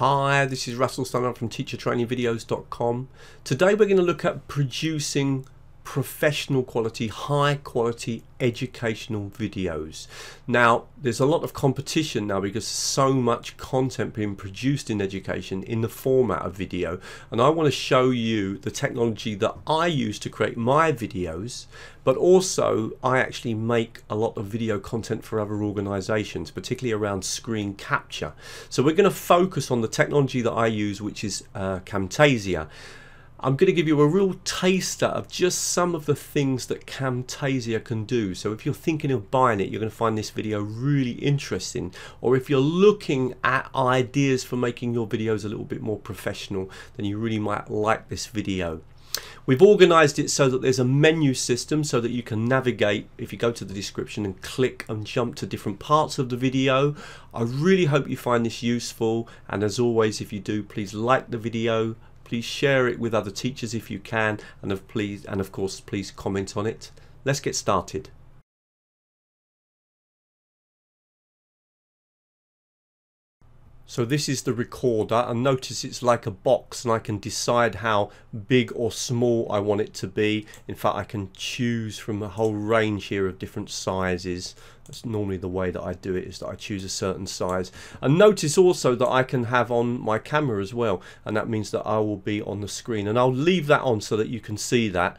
Hi, this is Russell Stannard from teachertrainingvideos.com. Today we're going to look at producing professional quality, high quality educational videos. Now, there's a lot of competition now because so much content being produced in education in the format of video. And I want to show you the technology that I use to create my videos, but also I actually make a lot of video content for other organizations, particularly around screen capture. So we're going to focus on the technology that I use, which is uh, Camtasia. I'm going to give you a real taster of just some of the things that Camtasia can do. So if you're thinking of buying it, you're going to find this video really interesting. Or if you're looking at ideas for making your videos a little bit more professional, then you really might like this video. We've organized it so that there's a menu system so that you can navigate if you go to the description and click and jump to different parts of the video. I really hope you find this useful and as always if you do please like the video, Please share it with other teachers if you can, and of please and of course please comment on it. Let's get started. So this is the recorder and notice it's like a box and I can decide how big or small I want it to be. In fact I can choose from a whole range here of different sizes. That's normally the way that I do it is that I choose a certain size. And notice also that I can have on my camera as well and that means that I will be on the screen and I'll leave that on so that you can see that.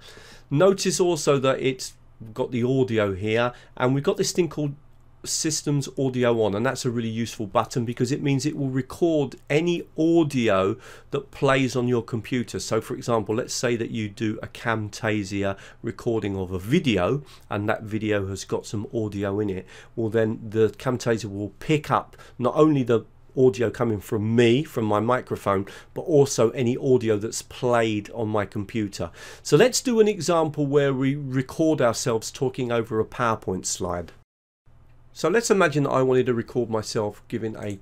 Notice also that it's got the audio here and we've got this thing called systems audio on and that's a really useful button because it means it will record any audio that plays on your computer. So for example let's say that you do a Camtasia recording of a video and that video has got some audio in it. Well then the Camtasia will pick up not only the audio coming from me from my microphone but also any audio that's played on my computer. So let's do an example where we record ourselves talking over a PowerPoint slide so let's imagine that I wanted to record myself giving a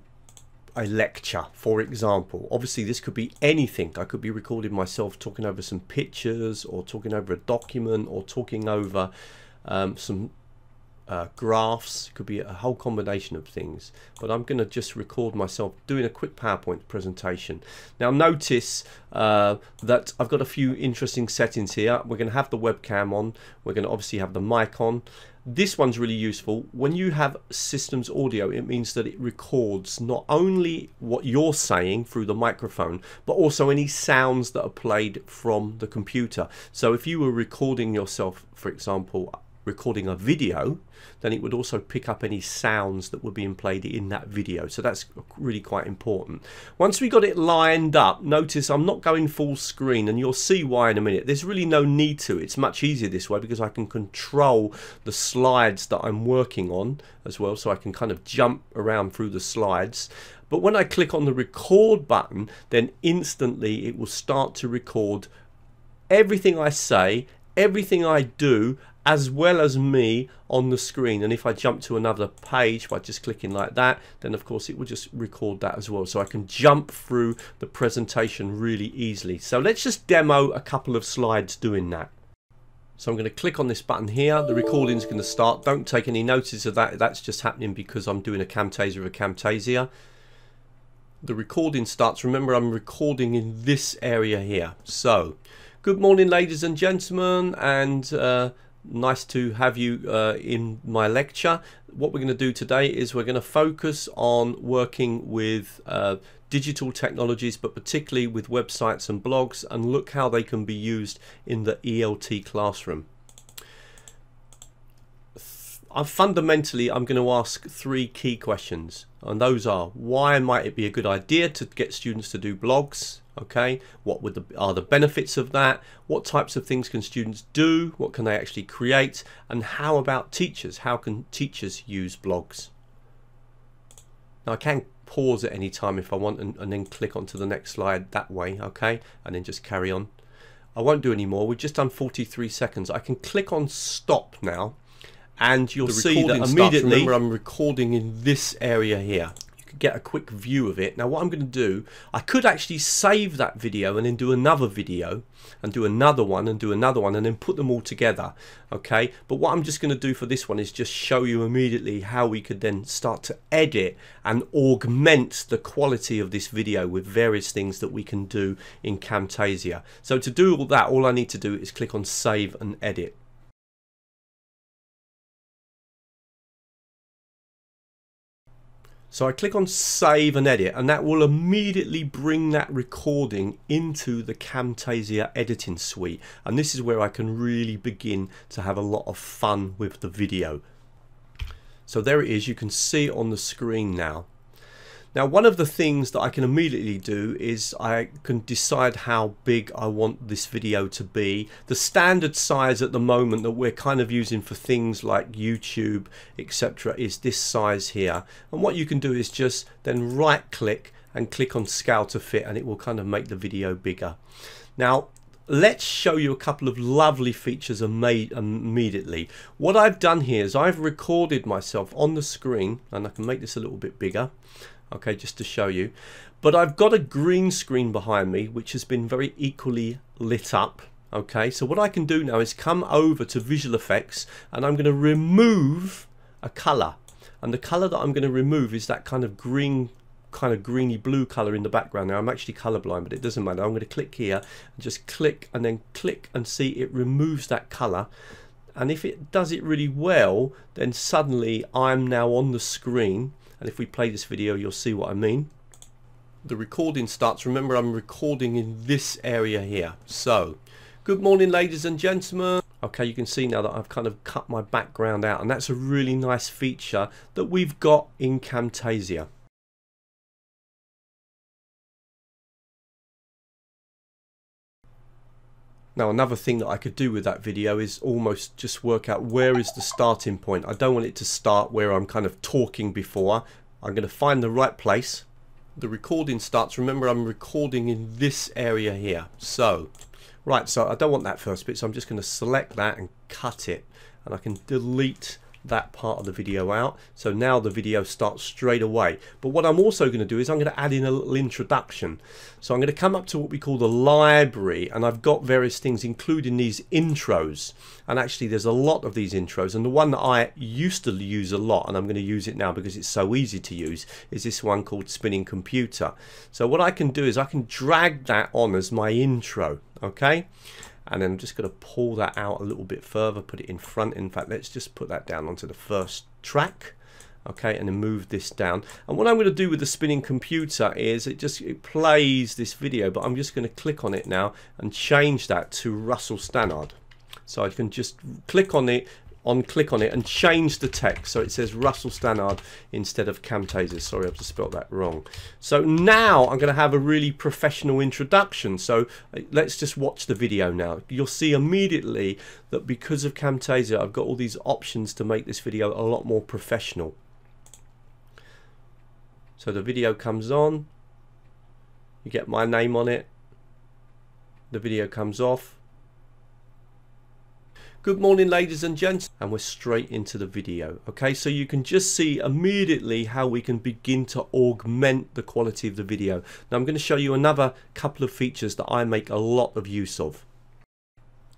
a lecture, for example. Obviously, this could be anything. I could be recording myself talking over some pictures or talking over a document or talking over um, some uh, graphs. Could be a whole combination of things. But I'm going to just record myself doing a quick PowerPoint presentation. Now notice uh, that I've got a few interesting settings here. We're going to have the webcam on. We're going to obviously have the mic on. This one's really useful. When you have systems audio, it means that it records not only what you're saying through the microphone, but also any sounds that are played from the computer. So if you were recording yourself, for example, recording a video, then it would also pick up any sounds that were being played in that video. So that's really quite important. Once we got it lined up, notice I'm not going full screen and you'll see why in a minute. There's really no need to. It's much easier this way because I can control the slides that I'm working on as well. So I can kind of jump around through the slides. But when I click on the record button, then instantly it will start to record everything I say, everything I do, as well as me on the screen. And if I jump to another page by just clicking like that then of course it will just record that as well. So I can jump through the presentation really easily. So let's just demo a couple of slides doing that. So I'm going to click on this button here. The recording is going to start. Don't take any notice of that. That's just happening because I'm doing a Camtasia of a Camtasia. The recording starts. Remember I'm recording in this area here. So good morning ladies and gentlemen and uh, nice to have you uh, in my lecture. What we're going to do today is we're going to focus on working with uh, digital technologies, but particularly with websites and blogs, and look how they can be used in the ELT classroom. Fundamentally, I'm going to ask three key questions, and those are: why might it be a good idea to get students to do blogs? Okay? What would the, are the benefits of that? What types of things can students do? What can they actually create? And how about teachers? How can teachers use blogs? Now I can pause at any time if I want and, and then click onto the next slide that way okay? And then just carry on. I won't do any more. We've just done 43 seconds. I can click on stop now and you'll see that immediately remember I'm recording in this area here get a quick view of it. Now what I'm going to do, I could actually save that video and then do another video and do another one and do another one and then put them all together. Okay, but what I'm just going to do for this one is just show you immediately how we could then start to edit and augment the quality of this video with various things that we can do in Camtasia. So to do all that, all I need to do is click on save and edit. So I click on save and edit and that will immediately bring that recording into the Camtasia editing suite and this is where I can really begin to have a lot of fun with the video. So there it is, you can see on the screen now. Now one of the things that I can immediately do is I can decide how big I want this video to be. The standard size at the moment that we're kind of using for things like YouTube etc is this size here and what you can do is just then right click and click on scale to fit and it will kind of make the video bigger. Now let's show you a couple of lovely features immediately. What I've done here is I've recorded myself on the screen and I can make this a little bit bigger okay just to show you. But I've got a green screen behind me which has been very equally lit up okay? So what I can do now is come over to visual effects and I'm going to remove a color. And the color that I'm going to remove is that kind of green kind of greeny blue color in the background. Now I'm actually colorblind but it doesn't matter. I'm going to click here and just click and then click and see it removes that color. And if it does it really well then suddenly I'm now on the screen and if we play this video you'll see what I mean. The recording starts. Remember I'm recording in this area here. So good morning ladies and gentlemen. Okay you can see now that I've kind of cut my background out and that's a really nice feature that we've got in Camtasia Now another thing that I could do with that video is almost just work out where is the starting point. I don't want it to start where I'm kind of talking before. I'm going to find the right place. The recording starts, remember I'm recording in this area here. So, right, so I don't want that first bit, so I'm just going to select that and cut it. And I can delete that part of the video out. So now the video starts straight away. But what I'm also going to do is I'm going to add in a little introduction. So I'm going to come up to what we call the library and I've got various things including these intros. And actually there's a lot of these intros and the one that I used to use a lot and I'm going to use it now because it's so easy to use is this one called spinning computer. So what I can do is I can drag that on as my intro okay and then I'm just going to pull that out a little bit further put it in front. In fact let's just put that down onto the first track okay and then move this down. And what I'm going to do with the spinning computer is it just it plays this video but I'm just going to click on it now and change that to Russell Stannard. So I can just click on it on click on it and change the text. So it says Russell Stannard instead of Camtasia sorry I've just spelled that wrong. So now I'm going to have a really professional introduction. So uh, let's just watch the video now. You'll see immediately that because of Camtasia I've got all these options to make this video a lot more professional. So the video comes on. You get my name on it. The video comes off Good morning ladies and gents. And we're straight into the video okay? So you can just see immediately how we can begin to augment the quality of the video. Now I'm going to show you another couple of features that I make a lot of use of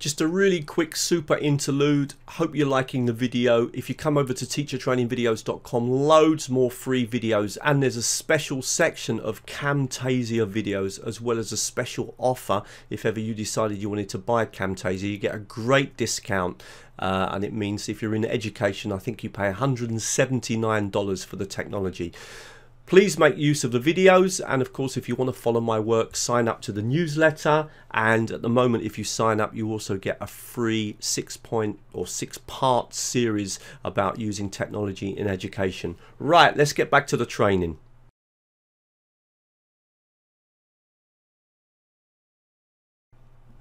just a really quick super interlude. Hope you're liking the video. If you come over to teachertrainingvideos.com, loads more free videos and there's a special section of Camtasia videos as well as a special offer if ever you decided you wanted to buy Camtasia. You get a great discount uh, and it means if you're in education, I think you pay $179 for the technology. Please make use of the videos and of course if you want to follow my work sign up to the newsletter and at the moment if you sign up you also get a free six point or six part series about using technology in education. Right let's get back to the training.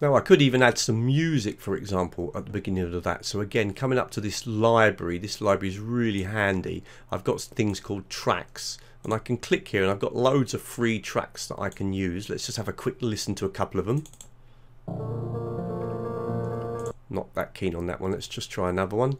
Now I could even add some music for example at the beginning of that so again coming up to this library this library is really handy I've got things called tracks and I can click here and I've got loads of free tracks that I can use. Let's just have a quick listen to a couple of them. Not that keen on that one, let's just try another one.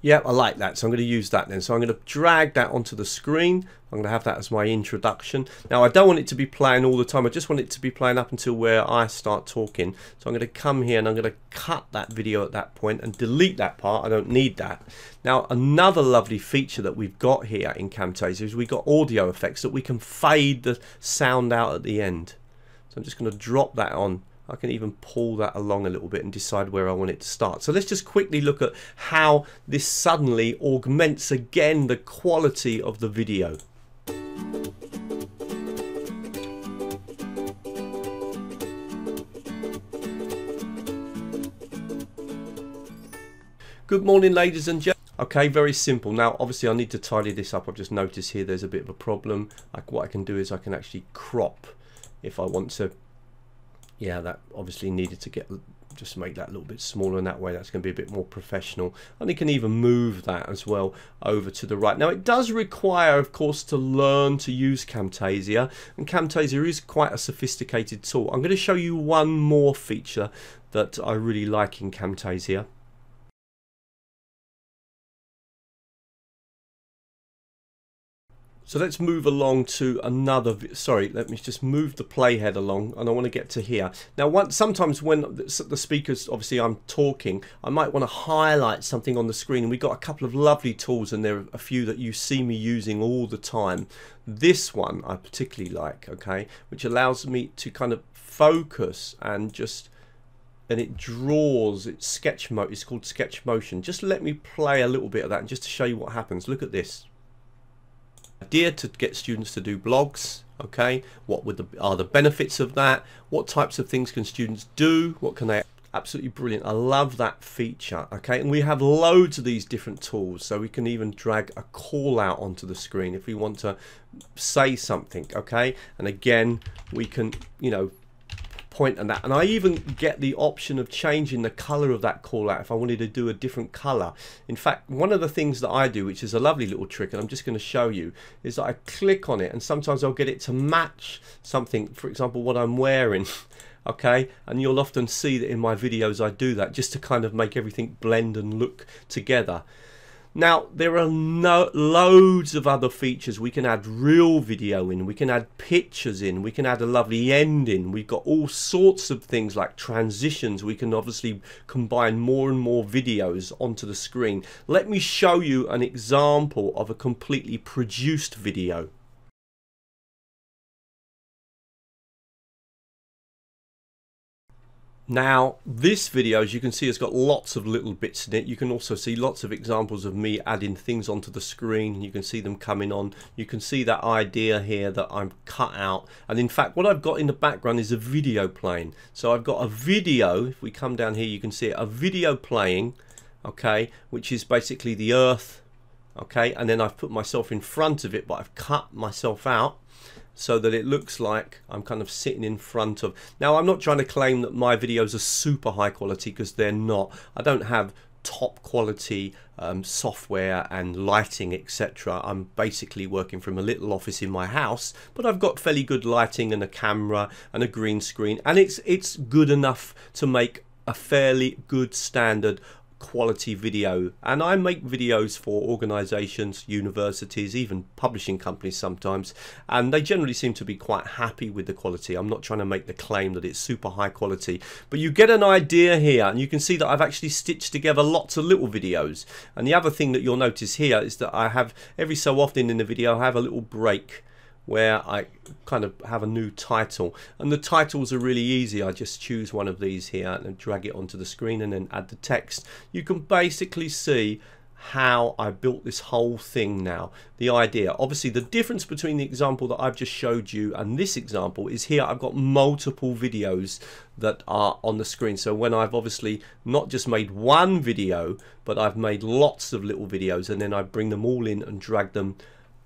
Yeah, I like that. So I'm going to use that then. So I'm going to drag that onto the screen. I'm going to have that as my introduction. Now I don't want it to be playing all the time. I just want it to be playing up until where I start talking. So I'm going to come here and I'm going to cut that video at that point and delete that part. I don't need that. Now another lovely feature that we've got here in Camtasia is we've got audio effects that we can fade the sound out at the end. So I'm just going to drop that on I can even pull that along a little bit and decide where I want it to start. So let's just quickly look at how this suddenly augments again the quality of the video. Good morning ladies and gentlemen. Okay, very simple. Now, obviously I need to tidy this up. I've just noticed here there's a bit of a problem. Like what I can do is I can actually crop if I want to yeah that obviously needed to get just make that a little bit smaller in that way. That's going to be a bit more professional. And you can even move that as well over to the right. Now it does require of course to learn to use Camtasia. And Camtasia is quite a sophisticated tool. I'm going to show you one more feature that I really like in Camtasia So let's move along to another, sorry, let me just move the playhead along and I want to get to here. Now, once, sometimes when the speakers, obviously I'm talking, I might want to highlight something on the screen we've got a couple of lovely tools and there are a few that you see me using all the time. This one I particularly like, okay, which allows me to kind of focus and just and it draws its sketch mode it's called sketch motion just let me play a little bit of that and just to show you what happens look at this idea to get students to do blogs okay? What would the, are the benefits of that? What types of things can students do? What can they absolutely brilliant. I love that feature okay? And we have loads of these different tools so we can even drag a call out onto the screen if we want to say something okay? And again we can you know point and that. And I even get the option of changing the color of that call out if I wanted to do a different color. In fact one of the things that I do which is a lovely little trick and I'm just going to show you is that I click on it and sometimes I'll get it to match something for example what I'm wearing okay? And you'll often see that in my videos I do that just to kind of make everything blend and look together now, there are no, loads of other features. We can add real video in, we can add pictures in, we can add a lovely ending. We've got all sorts of things like transitions. We can obviously combine more and more videos onto the screen. Let me show you an example of a completely produced video. Now, this video, as you can see, has got lots of little bits in it. You can also see lots of examples of me adding things onto the screen. You can see them coming on. You can see that idea here that I'm cut out. And in fact, what I've got in the background is a video playing. So I've got a video, if we come down here, you can see it, a video playing, okay, which is basically the earth, okay, and then I've put myself in front of it, but I've cut myself out so that it looks like I'm kind of sitting in front of. Now, I'm not trying to claim that my videos are super high quality because they're not. I don't have top quality um, software and lighting etc I'm basically working from a little office in my house but I've got fairly good lighting and a camera and a green screen and it's it's good enough to make a fairly good standard quality video. And I make videos for organizations universities even publishing companies sometimes. And they generally seem to be quite happy with the quality. I'm not trying to make the claim that it's super high quality. But you get an idea here and you can see that I've actually stitched together lots of little videos. And the other thing that you'll notice here is that I have every so often in the video I have a little break where I kind of have a new title. And the titles are really easy. I just choose one of these here and drag it onto the screen and then add the text. You can basically see how I built this whole thing now. The idea obviously the difference between the example that I've just showed you and this example is here I've got multiple videos that are on the screen. So when I've obviously not just made one video but I've made lots of little videos and then I bring them all in and drag them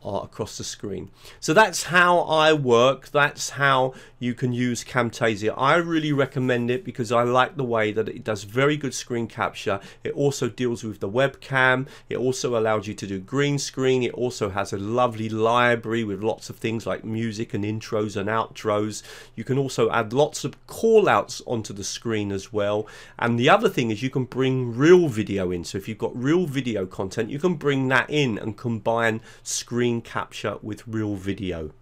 across the screen. So that's how I work. That's how you can use Camtasia. I really recommend it because I like the way that it does very good screen capture. It also deals with the webcam. It also allows you to do green screen. It also has a lovely library with lots of things like music and intros and outros. You can also add lots of call outs onto the screen as well. And the other thing is you can bring real video in. So if you've got real video content, you can bring that in and combine screen capture with real video.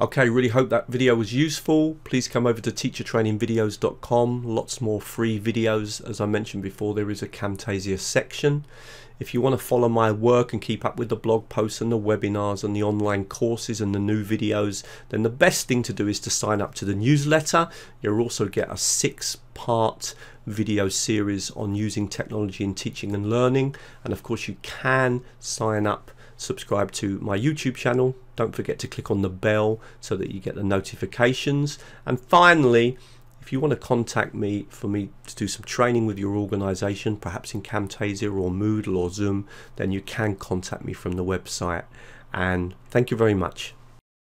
Okay, really hope that video was useful. Please come over to teachertrainingvideos.com. Lots more free videos. As I mentioned before, there is a Camtasia section. If you want to follow my work and keep up with the blog posts and the webinars and the online courses and the new videos, then the best thing to do is to sign up to the newsletter. You'll also get a six part video series on using technology in teaching and learning. And of course, you can sign up subscribe to my YouTube channel. Don't forget to click on the bell so that you get the notifications. And finally, if you want to contact me for me to do some training with your organization, perhaps in Camtasia or Moodle or Zoom, then you can contact me from the website. And thank you very much.